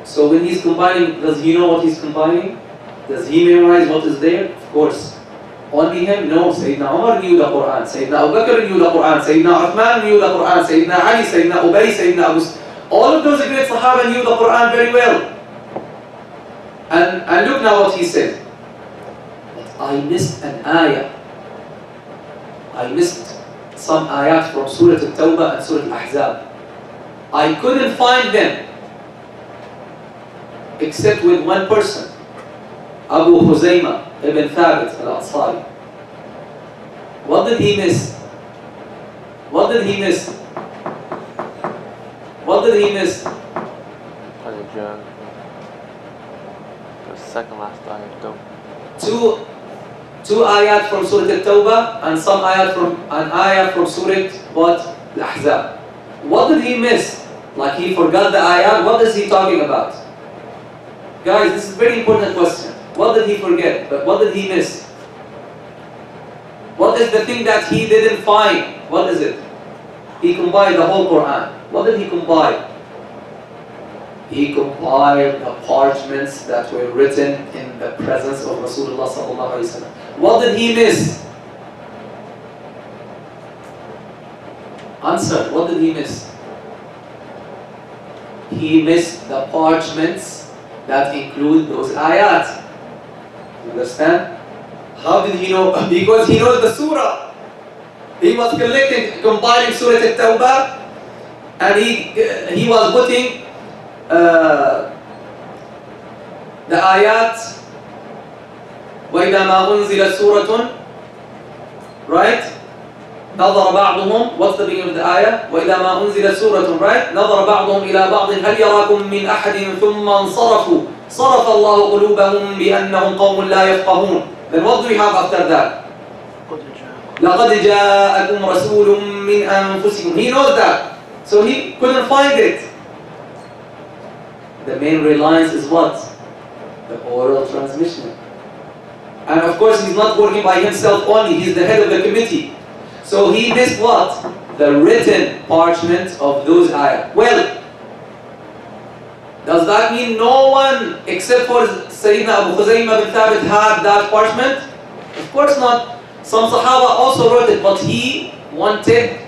So when he's compiling, does he know what he's compiling? Does he memorize what is there? Of course. Only him? No. Sayyidina Umar knew the Quran. Sayyidina Abu Bakr knew the Quran. Sayyidina Uthman knew the Quran. Sayyidina Ali, Sayyidina Ubay, Sayyidina Abu All of those great Sahaba knew the Quran very well. And, and look now what he said. I missed an ayah. I missed some ayat from Surah Al-Tawbah and Surah Al-Ahzab. I couldn't find them except with one person. Abu Khuzaymah ibn Thabit al-Ansari. What did he miss? What did he miss? What did he miss? by the second last ayah, don't. Two, two ayat from Surah Al-Tawbah and some ayat from an ayat from Surah what? Al-Ahzab. What did he miss? Like he forgot the ayat. What is he talking about? Guys, this is a very important question. What did he forget? But what did he miss? What is the thing that he didn't find? What is it? He compiled the whole Quran. What did he compile? He compiled the parchments that were written in the presence of Rasulullah. What did he miss? Answer. What did he miss? He missed the parchments that include those ayat. Understand? How did he know? Because he knows the surah. He was collecting, compiling Surah Al-Tawbah and he, he was putting uh, the ayat وَإِذَا مَا أُنزِلَ سُورَةٌ right? نظر بعضهم what's the beginning of the ayah وإذا ما أنزلت سورة right نظر بعضهم إلى بعض هل يراكم من أحد ثم انصرفوا صرف الله قلوبهم بأنهم قوم لا يفقهون then what do we have after that لقد جاءكم رسول من أنفسكم he knows that so he couldn't find it the main reliance is what the oral transmission and of course he's not working by himself only he's the head of the committee so he missed what the written parchment of those ayah well does that mean no one except for Sayyidina Abu Khuzaymah bin Thabit had that parchment of course not some Sahaba also wrote it, but he wanted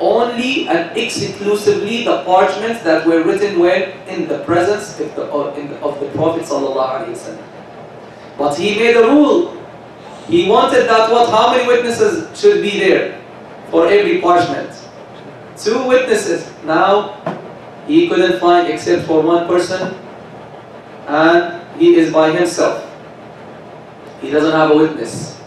only and exclusively the parchments that were written when in the presence of the, of, the, Prophet. But he made a rule. He wanted that what? How many witnesses should be there for every parchment? Two witnesses. Now he couldn't find except for one person, and he is by himself. He doesn't have a witness.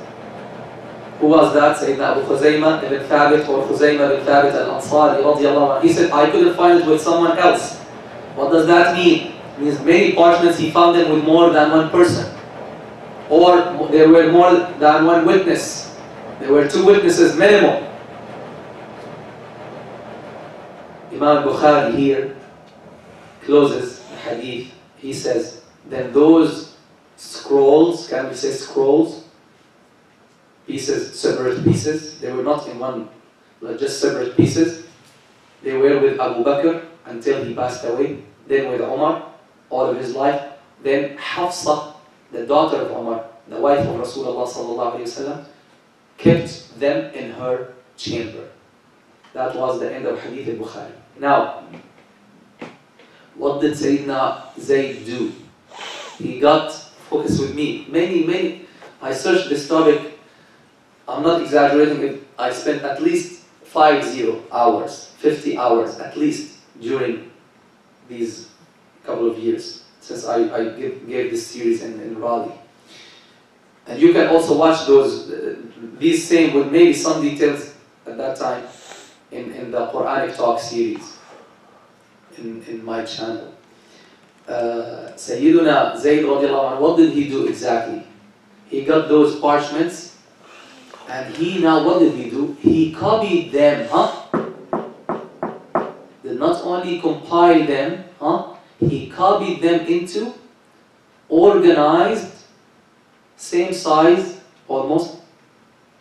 Who was that? Sayyidina Abu Khuzaymah ibn Thabit or Khuzaymah ibn Thabit al-Ansari. He said, I couldn't find it with someone else. What does that mean? It means many parchments he found them with more than one person. Or there were more than one witness. There were two witnesses minimum. Imam Bukhari here closes the hadith. He says, then those scrolls, can we say scrolls? pieces, separate pieces. They were not in one, like just separate pieces. They were with Abu Bakr until he passed away. Then with Umar, all of his life. Then Hafsa, the daughter of Umar, the wife of Rasulullah kept them in her chamber. That was the end of Hadith al-Bukhari. Now, what did Sayyidina Zayd do? He got, focus with me, many, many, I searched this topic I'm not exaggerating if I spent at least five zero hours, 50 hours at least during these couple of years since I, I gave, gave this series in, in Raleigh. And you can also watch those, uh, these same with maybe some details at that time in, in the Quranic Talk series in, in my channel. Uh, Sayyiduna Zayd radiallahu anhu, what did he do exactly? He got those parchments and he now, what did he do? He copied them, huh? Did not only compile them, huh? He copied them into organized, same size, almost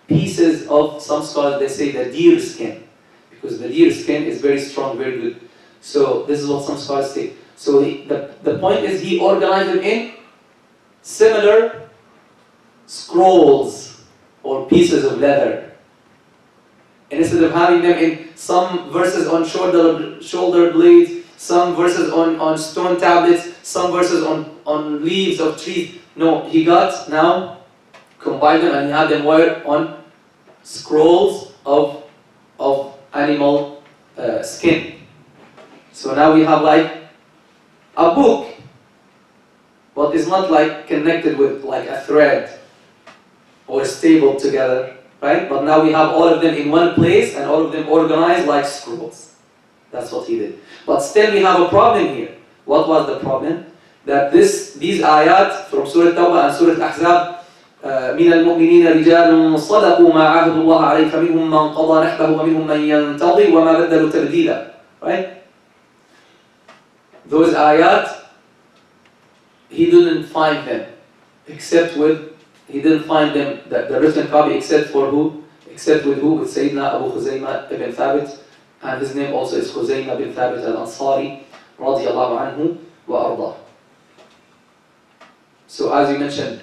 pieces of, some scholars they say the deer skin. Because the deer skin is very strong, very good. So this is what some scholars say. So he, the, the point is he organized them in similar scrolls or pieces of leather. And instead of having them in some verses on shoulder, shoulder blades, some verses on, on stone tablets, some verses on, on leaves of trees. No, he got now combined them and he had them where on scrolls of, of animal uh, skin. So now we have like a book, but it's not like connected with like a thread or stable together, right? But now we have all of them in one place and all of them organized like scrolls. That's what he did. But still we have a problem here. What was the problem? That this, these ayat from Surah Tawbah and Surah Ahzab من المؤمنين رجال صدقوا ما عاهدوا الله عليه فمنهم من قضى نحبه ومنهم من ينتظر وما بدلوا تبديلا right those ayat he didn't find them except with he didn't find them the, the written copy except for who except with who with Sayyidina Abu Khuzaymah ibn Thabit and his name also is Khuzaymah bin Thabit al-Ansari radiyallahu anhu wa ardah so as you mentioned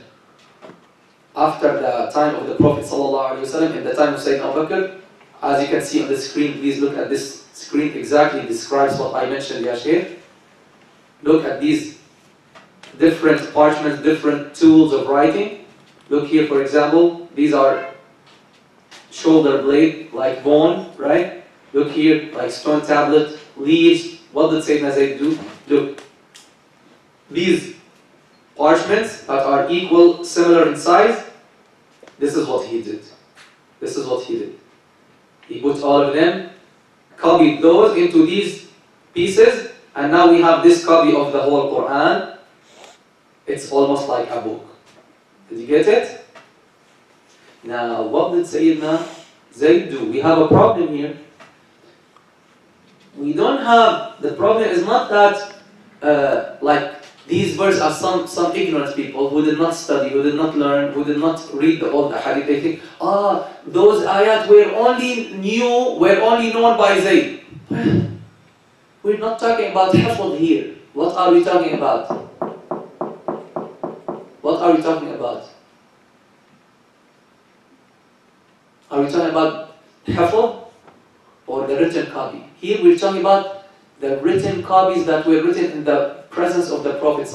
after the time of the Prophet ﷺ, in the time of Sayyidina Abu Bakr, as you can see on the screen, please look at this screen, exactly describes what I mentioned, Shaykh. Look at these different parchments, different tools of writing. Look here, for example, these are shoulder blade, like bone, right? Look here, like stone tablet, leaves. What did Sayyidina Zayd do? Look, these parchments that are equal, similar in size, this is what he did. This is what he did. He put all of them, copied those into these pieces, and now we have this copy of the whole Quran. It's almost like a book. Did you get it? Now, what did Sayyidina Zayd do? We have a problem here. We don't have, the problem is not that, uh, like, these verses are some, some ignorant people who did not study, who did not learn, who did not read the old hadith. They think, ah, those ayat were only new, were only known by Zayd. (sighs) We're not talking about hafd here. What are we talking about? What are we talking about? Are we talking about hafd or the written copy? Here we're talking about the written copies that were written in the presence of the Prophet.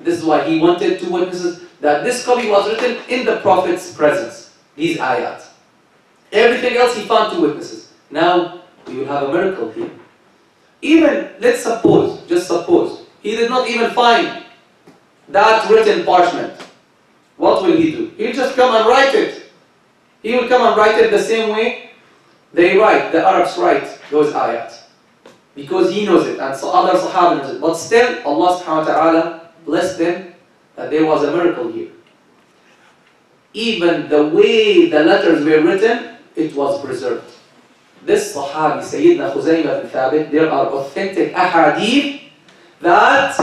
This is why he wanted two witnesses that this copy was written in the Prophet's presence, these ayat. Everything else he found two witnesses. Now we will have a miracle here. Even, let's suppose, just suppose, he did not even find that written parchment. What will he do? He'll just come and write it. He will come and write it the same way they write, the Arabs write those ayat. Because he knows it and so other Sahaba knows it. But still, Allah subhanahu wa ta'ala blessed them that there was a miracle here. Even the way the letters were written, it was preserved. This Sahabi, Sayyidina Khuzaymah bin Thabit, there are authentic ahadith that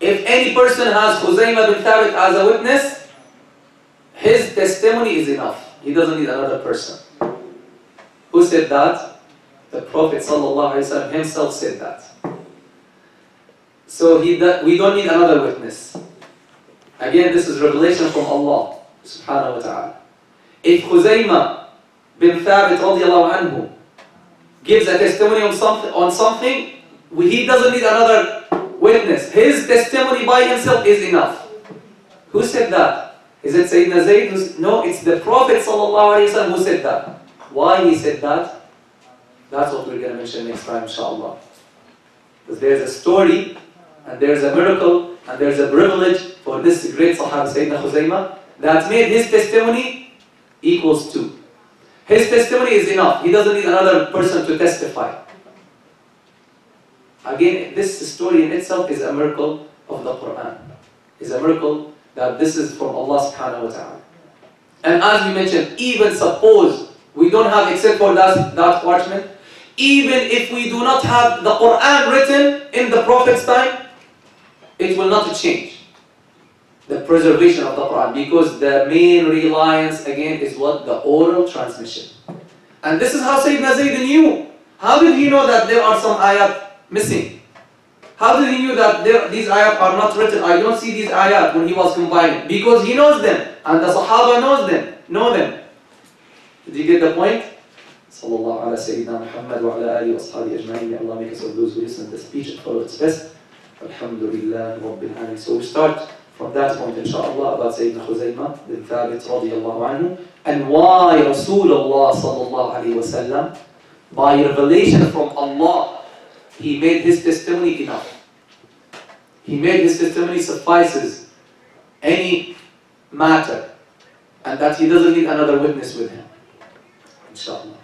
if any person has Khuzaymah bin Thabit as a witness, his testimony is enough. He doesn't need another person. Who said that? The Prophet ﷺ himself said that. So he we don't need another witness. Again, this is revelation from Allah subhanahu wa ta'ala. If Khuzaymah bin Thabit anhu gives a testimony on something, on something, he doesn't need another witness. His testimony by himself is enough. Who said that? Is it Sayyidina Zayd? No, it's the Prophet ﷺ who said that. Why he said that? That's what we're going to mention next time, inshallah. Because there's a story, and there's a miracle, and there's a privilege for this great Sahaba, Sayyidina Khuzaymah, that made his testimony equals two. His testimony is enough. He doesn't need another person to testify. Again, this story in itself is a miracle of the Quran. It's a miracle that this is from Allah subhanahu wa ta'ala. And as we mentioned, even suppose we don't have except for that, that parchment, even if we do not have the Quran written in the Prophet's time, it will not change the preservation of the Quran because the main reliance again is what? The oral transmission. And this is how Sayyidina Zayd knew. How did he know that there are some ayat missing? How did he know that there, these ayat are not written? I don't see these ayat when he was compiling. Because he knows them. And the Sahaba knows them. Know them. Did you get the point? Sallallahu ala Sayyidina Muhammad wa ala alihi wa ashabi ajma'in. May Allah make us of those who listen to the speech and follow its best. Alhamdulillah Rabbil Alamin. So we start from that point inshallah about Sayyidina Khuzaymah bin Thabit radiyallahu anhu and why Rasulullah sallallahu alayhi wa sallam by revelation from Allah he made his testimony enough. He made his testimony suffices any matter and that he doesn't need another witness with him. Inshallah.